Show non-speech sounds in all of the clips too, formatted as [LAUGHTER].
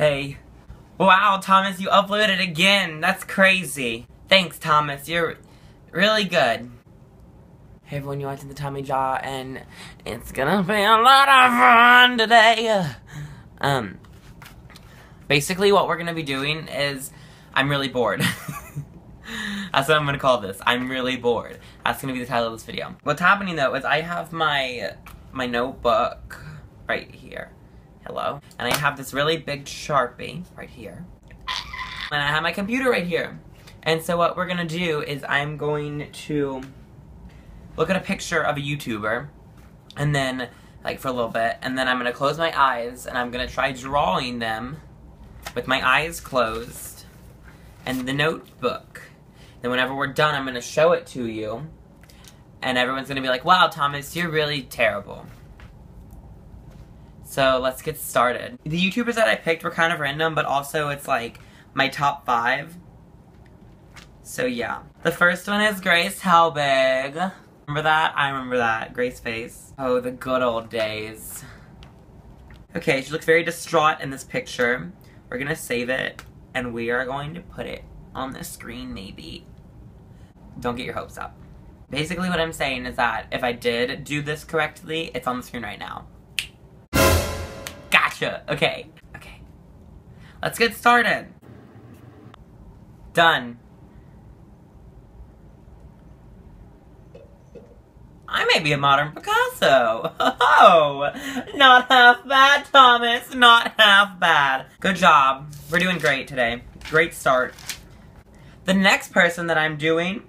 Hey. Wow, Thomas, you uploaded again. That's crazy. Thanks, Thomas. You're really good. Hey everyone, you're watching the Tommy Jaw, and it's gonna be a lot of fun today. Um, basically what we're gonna be doing is, I'm really bored. [LAUGHS] That's what I'm gonna call this. I'm really bored. That's gonna be the title of this video. What's happening though is I have my my notebook right here. And I have this really big Sharpie right here. And I have my computer right here. And so what we're gonna do is I'm going to look at a picture of a YouTuber, and then, like, for a little bit, and then I'm gonna close my eyes, and I'm gonna try drawing them with my eyes closed, and the notebook. Then whenever we're done, I'm gonna show it to you, and everyone's gonna be like, wow, Thomas, you're really terrible. So let's get started. The YouTubers that I picked were kind of random, but also it's like my top five. So yeah. The first one is Grace Helbig. Remember that? I remember that. Grace face. Oh, the good old days. Okay, she looks very distraught in this picture. We're gonna save it, and we are going to put it on the screen, maybe. Don't get your hopes up. Basically what I'm saying is that if I did do this correctly, it's on the screen right now. Gotcha! Okay. Okay. Let's get started. Done. I may be a modern Picasso. [LAUGHS] Oh, not half bad, Thomas. Not half bad. Good job. We're doing great today. Great start. The next person that I'm doing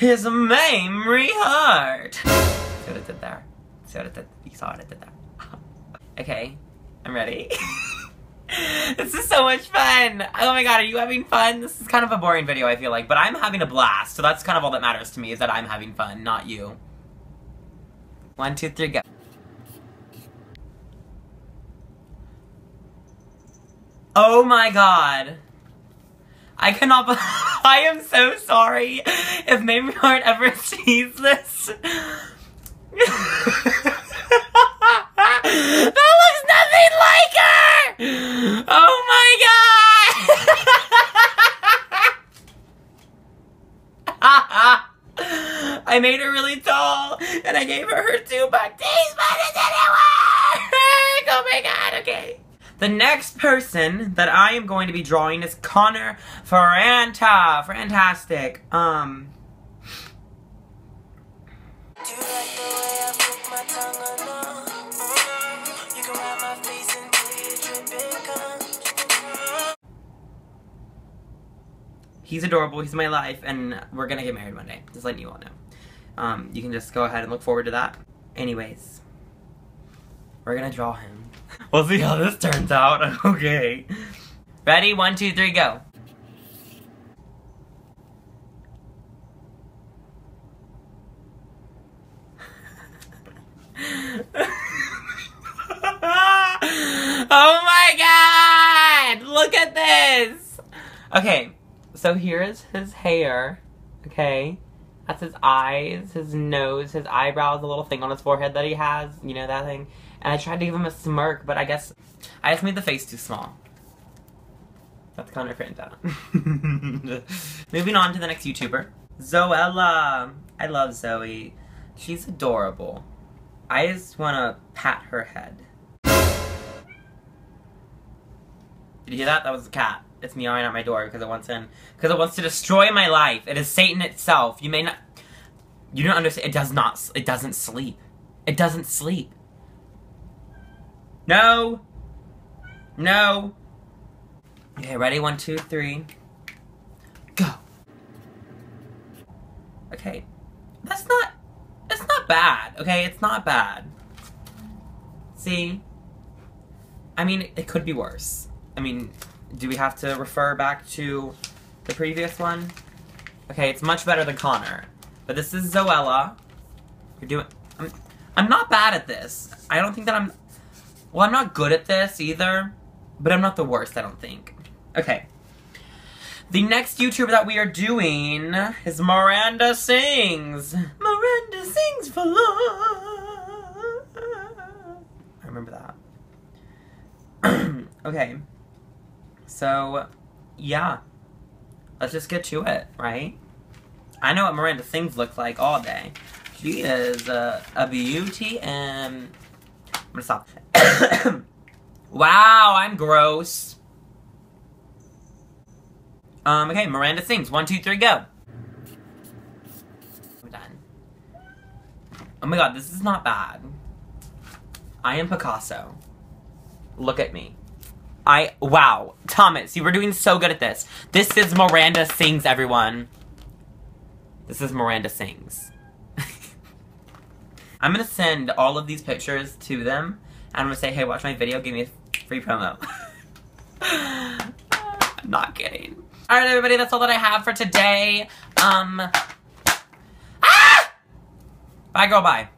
is Mamrie Hart. See what I did there? See what I did? You saw what did there. Okay, I'm ready. [LAUGHS] this is so much fun! Oh my god, are you having fun? This is kind of a boring video, I feel like, but I'm having a blast, so that's kind of all that matters to me, is that I'm having fun, not you. One, two, three, go. Oh my god. I cannot [LAUGHS] I am so sorry if Mamrie Hart ever [LAUGHS] sees this. that looks nothing like her! Oh my god! I made her really tall, and I gave her her two buck teeth, but it didn't work! Oh my god, okay. The next person that I am going to be drawing is Connor Franta. Fantastic. Um... He's adorable, he's my life, and we're gonna get married one day. Just letting you all know. Um, you can just go ahead and look forward to that. Anyways, we're gonna draw him. [LAUGHS] we'll see how this turns out. [LAUGHS] okay. Ready? One, two, three, go. [LAUGHS] oh my god! Look at this! Okay, so here is his hair, okay? That's his eyes, his nose, his eyebrows, the little thing on his forehead that he has, you know, that thing. And I tried to give him a smirk, but I guess I just made the face too small. That's kind Connor Franta. [LAUGHS] Moving on to the next YouTuber. Zoella. I love Zoe. She's adorable. I just want to pat her head. Did you hear that? That was a cat. It's meowing at my door because it wants in. Because it wants to destroy my life. It is Satan itself. You may not... You don't understand. It does not... It doesn't sleep. It doesn't sleep. No! No! Okay, ready? One, two, three. Go! Okay. That's not... It's not bad, okay? It's not bad. See? I mean, it could be worse. I mean, do we have to refer back to the previous one? Okay, it's much better than Connor. But this is Zoella. You're doing... I'm, I'm not bad at this. I don't think that I'm... Well, I'm not good at this either. But I'm not the worst, I don't think. Okay. The next YouTuber that we are doing is Miranda Sings. Miranda Sings for love. I remember that. [CLEARS THROAT] Okay. So, yeah. Let's just get to it, right? I know what Miranda Sings look like all day. She is uh, a beauty and... I'm gonna stop. [COUGHS] wow, I'm gross. Um, okay, Miranda Sings. One, two, three, go. We're done. Oh my god, this is not bad. I am Picasso. Look at me. I, wow. Thomas, you were doing so good at this. This is Miranda Sings, everyone. This is Miranda Sings. [LAUGHS] I'm gonna send all of these pictures to them, and I'm gonna say, hey, watch my video, give me a free promo. [LAUGHS] I'm not kidding. Alright, everybody, that's all that I have for today. Um, ah! Bye, girl, bye.